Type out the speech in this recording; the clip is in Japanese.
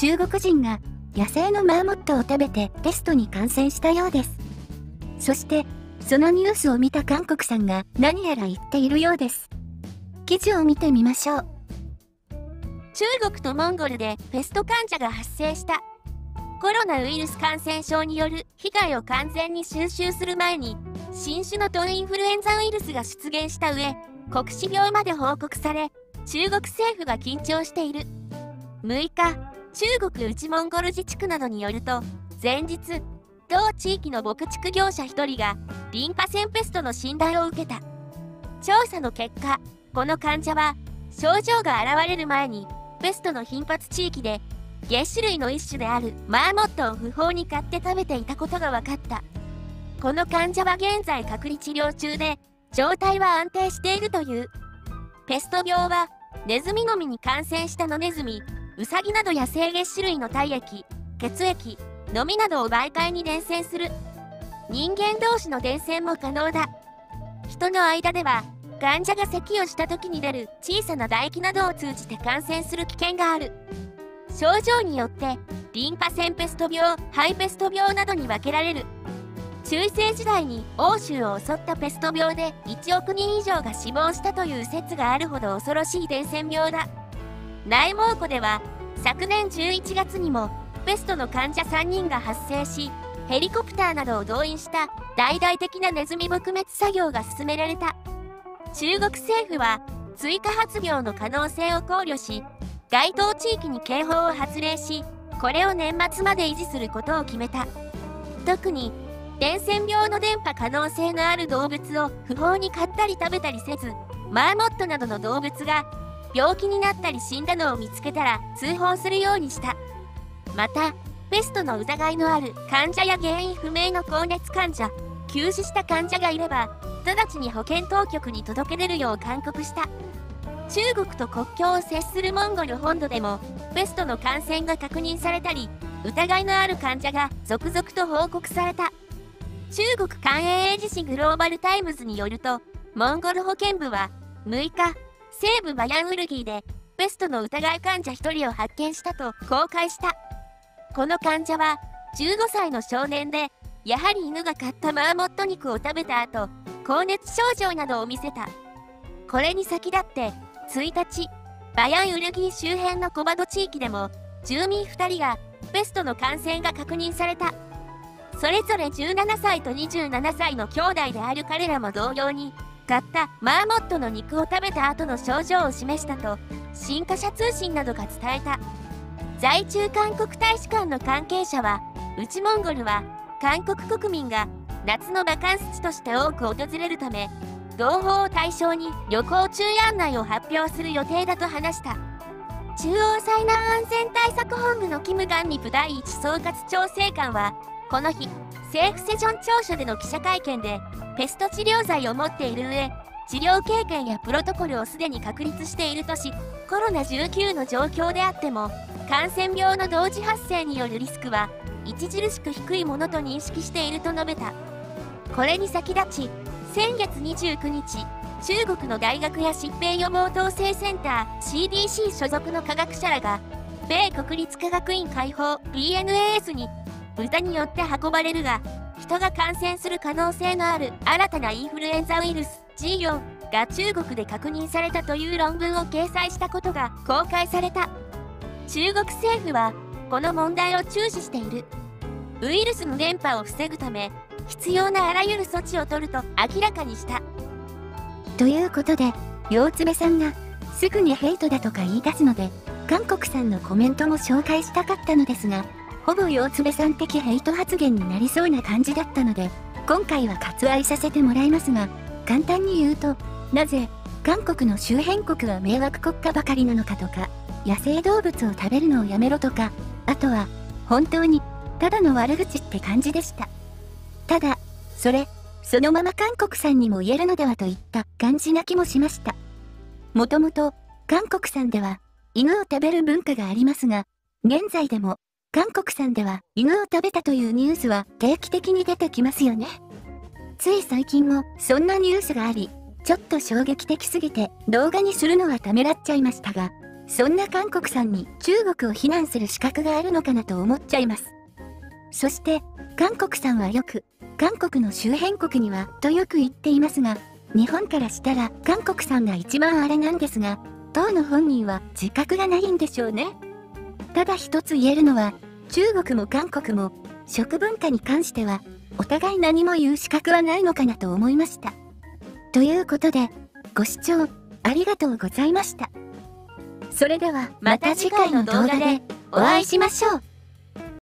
中国人が野生のマーモットを食べてペストに感染したようです。そして、そのニュースを見た韓国さんが何やら言っているようです。記事を見てみましょう。中国とモンゴルでペスト患者が発生した。コロナウイルス感染症による被害を完全に収集する前に、新種の鳥インフルエンザウイルスが出現した上、黒死病まで報告され、中国政府が緊張している。6日、中国内モンゴル自治区などによると前日同地域の牧畜業者1人がリンパ腺ペストの診断を受けた調査の結果この患者は症状が現れる前にペストの頻発地域で月種類の一種であるマーモットを不法に買って食べていたことが分かったこの患者は現在隔離治療中で状態は安定しているという。ペスト病はネズミのみに感染した野ネズミウサギなど野生月種類の体液血液のみなどを媒介に伝染する。人間同士の伝染も可能だ。人の間では患者が咳をした時に出る小さな唾液などを通じて感染する危険がある。症状によってリンパ腺ペスト病ハイペスト病などに分けられる。中世時代に欧州を襲ったペスト病で1億人以上が死亡したという説があるほど恐ろしい伝染病だ。内蒙古では昨年11月にもペストの患者3人が発生しヘリコプターなどを動員した大々的なネズミ撲滅作業が進められた。中国政府は追加発病の可能性を考慮し該当地域に警報を発令しこれを年末まで維持することを決めた。特に伝染病の伝播可能性のある動物を不法に買ったり食べたりせずマーモットなどの動物が病気になったり死んだのを見つけたら通報するようにした。またペストの疑いのある患者や原因不明の高熱患者急死した患者がいれば直ちに保健当局に届け出るよう勧告した。中国と国境を接するモンゴル本土でもペストの感染が確認されたり疑いのある患者が続々と報告された。中国官営英字紙グローバルタイムズによるとモンゴル保健部は6日西部バヤンウルギーでペストの疑い患者1人を発見したと公開した。この患者は15歳の少年でやはり犬が飼ったマーモット肉を食べた後高熱症状などを見せた。これに先立って1日バヤンウルギー周辺の小窓地域でも住民2人がペストの感染が確認された。それぞれ17歳と27歳の兄弟である彼らも同様に買ったマーモットの肉を食べた後の症状を示したと新華社通信などが伝えた。在中韓国大使館の関係者は内モンゴルは韓国国民が夏のバカンス地として多く訪れるため同胞を対象に旅行注意案内を発表する予定だと話した。中央災難安全対策本部のキム・ガンミプ第一総括調整官はこの日政府セジョン庁舎での記者会見でペスト治療剤を持っている上治療経験やプロトコルをすでに確立しているとしコロナ19の状況であっても感染病の同時発生によるリスクは著しく低いものと認識していると述べた。これに先立ち先月29日中国の大学や疾病予防統制センター CDC 所属の科学者らが米国立科学院解放 PNAS に豚によって運ばれるが人が感染する可能性のある新たなインフルエンザウイルス G4 が中国で確認されたという論文を掲載したことが公開された。中国政府はこの問題を注視している。ウイルスの伝播を防ぐため必要なあらゆる措置を取ると明らかにした。ということで両爪さんがすぐにヘイトだとか言い出すので韓国さんのコメントも紹介したかったのですがほぼ腰つべさん的ヘイト発言になりそうな感じだったので、今回は割愛させてもらいますが、簡単に言うと、なぜ、韓国の周辺国は迷惑国家ばかりなのかとか、野生動物を食べるのをやめろとか、あとは、本当に、ただの悪口って感じでした。ただ、それ、そのまま韓国さんにも言えるのではといった感じな気もしました。もともと、韓国さんでは、犬を食べる文化がありますが、現在でも韓国産では犬を食べたというニュースは定期的に出てきますよね。つい最近もそんなニュースがあり、ちょっと衝撃的すぎて動画にするのはためらっちゃいましたが、そんな韓国さんに中国を非難する資格があるのかなと思っちゃいます。そして、韓国さんはよく、韓国の周辺国にはとよく言っていますが、日本からしたら韓国さんが一番あれなんですが、当の本人は自覚がないんでしょうね。ただ一つ言えるのは、中国も韓国も食文化に関してはお互い何も言う資格はないのかなと思いました。ということで、ご視聴ありがとうございました。それではまた次回の動画でお会いしましょう。